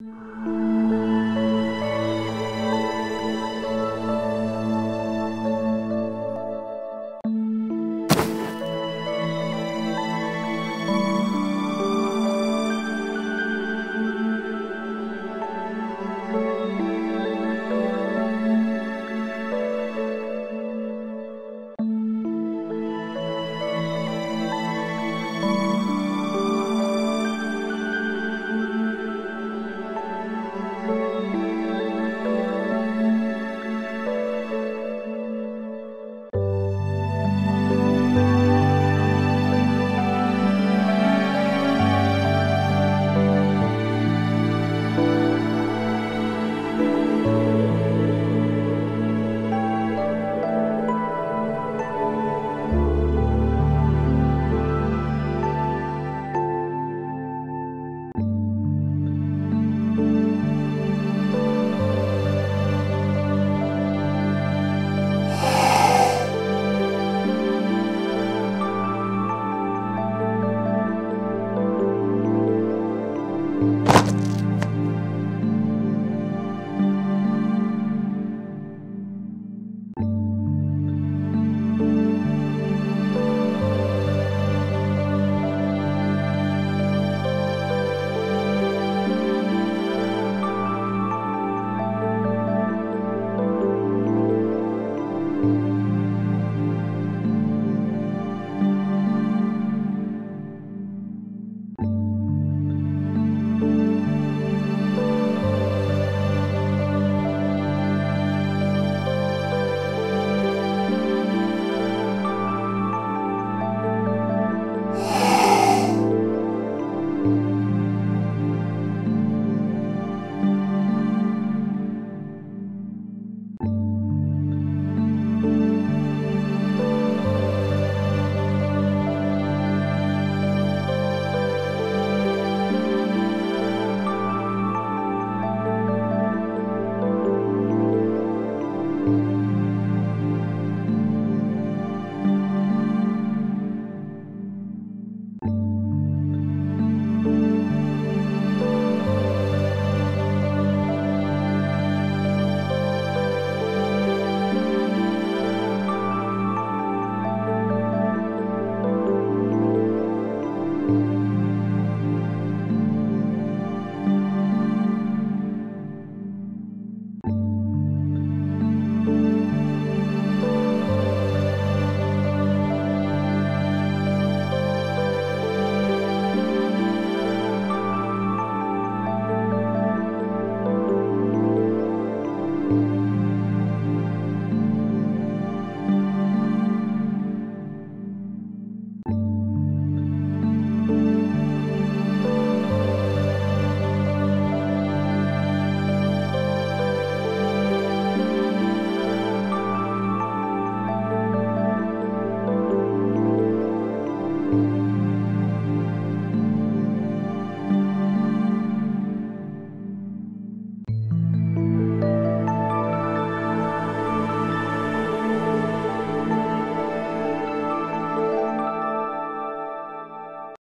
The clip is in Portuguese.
Música